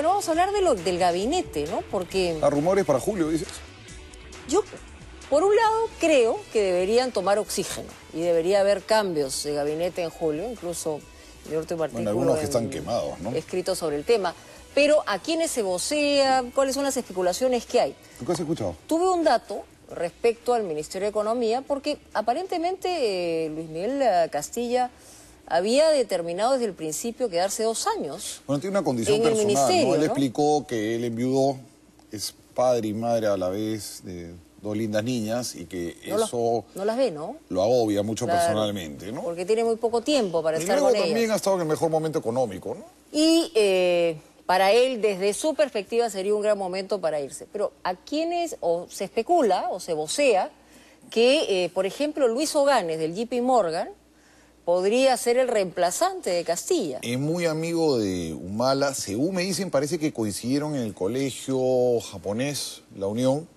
Bueno, vamos a hablar de lo, del gabinete, ¿no? Porque A rumores para julio, dices. yo, por un lado, creo que deberían tomar oxígeno y debería haber cambios de gabinete en julio, incluso yo último artículo algunos que en- están quemados, ¿no? escrito sobre el tema. Pero ¿a quiénes se vocea? ¿Cuáles son las especulaciones que hay? ¿Tú qué has escuchado? Tuve un dato respecto al Ministerio de Economía porque aparentemente eh, Luis Miguel eh, Castilla había determinado desde el principio quedarse dos años. Bueno, tiene una condición personal, ¿no? Él ¿no? explicó que él enviudó, es padre y madre a la vez de dos lindas niñas y que No, eso no las ve, ¿no? lo agobia mucho Claro, personalmente, ¿no? Porque tiene muy poco tiempo para Y estar luego con también ellas. ha estado en el mejor momento económico, ¿no? Y eh, para él, desde su perspectiva, sería un gran momento para irse. Pero a quienes, o se especula, o se vocea, que, eh, por ejemplo, Luis Oganes, del JP Morgan, podría ser el reemplazante de Castilla. Es muy amigo de Humala. Según me dicen, parece que coincidieron en el colegio japonés, la Unión,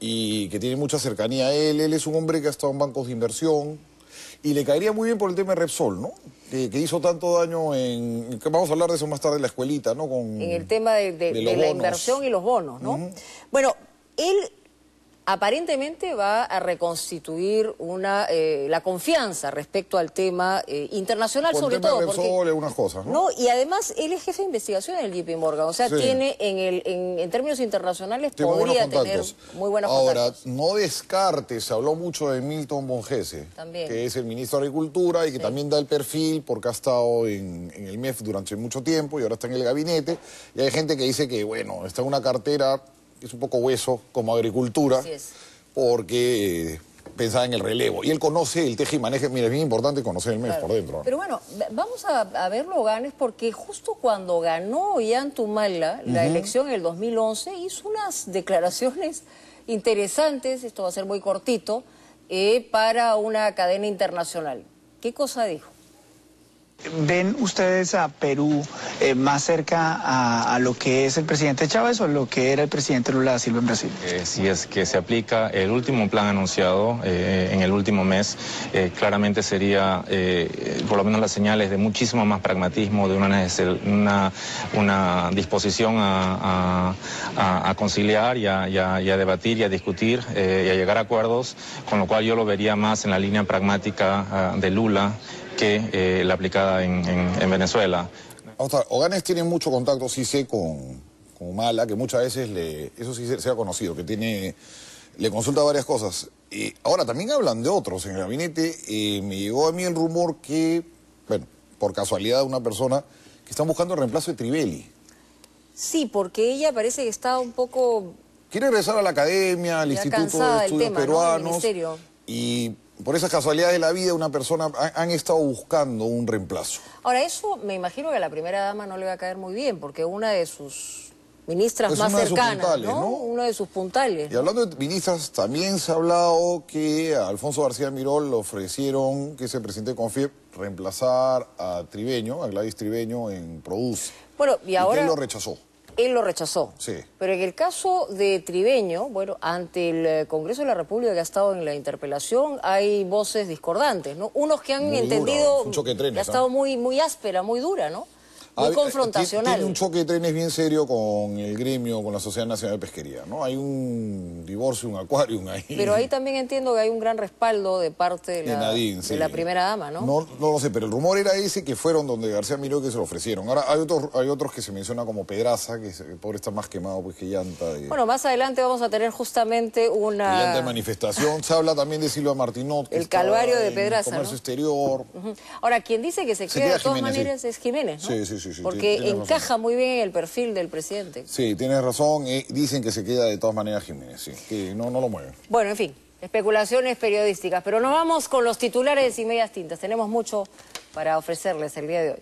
y que tiene mucha cercanía a él. Él es un hombre que ha estado en bancos de inversión y le caería muy bien por el tema de Repsol, ¿no? Que, que hizo tanto daño en... que vamos a hablar de eso más tarde en la escuelita, ¿no? Con, en el tema de, de- de de los la inversión y los bonos, ¿no? Bueno, él aparentemente va a reconstituir una, eh, la confianza respecto al tema eh, internacional, el sobre tema todo. de porque- Repsol y algunas cosas, ¿no? No, y además él es jefe de investigación en el JP Morgan, o sea, Sí. tiene en, el, en, en términos internacionales podría tener muy buenos Ahora, contactos. no descartes, se habló mucho de Milton Bongese, También. que es el ministro de Agricultura y que también da el perfil porque ha estado en, en el MEF durante mucho tiempo y ahora está en el gabinete. Y hay gente que dice que, bueno, está en una cartera es un poco hueso como agricultura, porque eh, pensaba en el relevo. Y él conoce el teje y maneje, mira, es bien importante conocer el Claro. por dentro. ¿no? Pero bueno, vamos a, a verlo ganes porque justo cuando ganó Ollantumala la elección en el 2011 hizo unas declaraciones interesantes, esto va a ser muy cortito, eh, para una cadena internacional. ¿Qué cosa dijo? ¿Ven ustedes a Perú eh, más cerca a, lo que es el presidente Chávez o lo que era el presidente Lula Silva en Brasil? Eh, si es que se aplica el último plan anunciado eh, en el último mes, claramente sería, por lo menos las señales de muchísimo más pragmatismo, de una, disposición a, conciliar y a, y a- debatir y a discutir y a llegar a acuerdos, con lo cual yo lo vería más en la línea pragmática ah, de Lula que eh, la aplicada en- en- en Venezuela. Vamos a ver, Oganes tiene mucho contacto, sí sé, con, con Humala, que muchas veces le, eso sí se, se ha conocido, que tiene, le consulta varias cosas. Eh, ahora, también hablan de otros en el gabinete. Eh, me llegó a mí el rumor que, bueno, por casualidad, una persona que están buscando el reemplazo de Trivelli. Sí, porque ella parece que está un poco... Quiere regresar a la academia, al Ya Instituto de Estudios Peruanos. Y por esas casualidades de la vida, una persona, han, han estado buscando un reemplazo. Ahora, eso me imagino que a la primera dama no le va a caer muy bien, porque una de sus ministras Es más una de sus cercanas, puntales, ¿no? ¿no? Uno de sus puntales. Y hablando de ministras, también se ha hablado que a Alfonso García Mirol le ofrecieron, que es el presidente de Confiep, reemplazar a Tribeño, a Gladys Tribeño en Produce. Bueno, y que ahora él lo rechazó. Él lo rechazó. Sí. Pero en el caso de Tribeño, bueno, ante el eh, Congreso de la República que ha estado en la interpelación, hay voces discordantes, ¿no? Unos que han Muy entendido trenes, que ha estado muy, muy áspera, muy dura, ¿no? Muy confrontacional. Tiene un choque de trenes bien serio con el gremio, con la Sociedad Nacional de Pesquería, ¿no? Hay un divorcio, un aquarium ahí. Pero ahí también entiendo que hay un gran respaldo de parte de de la, Nadine, de sí. la primera dama, ¿no? ¿no? No lo sé, pero el rumor era ese que fueron donde García Miró que se lo ofrecieron. Ahora hay otros, hay otros que se menciona como Pedraza, que se- pobre está más quemado pues que llanta de, Bueno, más adelante vamos a tener justamente que llanta una... de manifestación. Se habla también de Silvia Martinot. que El calvario de en Pedraza, Comercio ¿no? exterior. Ahora, quien dice que se, Se queda queda de todas Jiménez, maneras sí. es Jiménez, ¿no? Sí, sí, sí, sí, Porque razón. encaja muy bien en el perfil del presidente. Sí, tienes razón. eh, dicen que se queda de todas maneras Jiménez, sí. Que no, no lo mueven. Bueno, en fin, especulaciones periodísticas. Pero nos vamos con los titulares y medias tintas. Tenemos mucho para ofrecerles el día de hoy.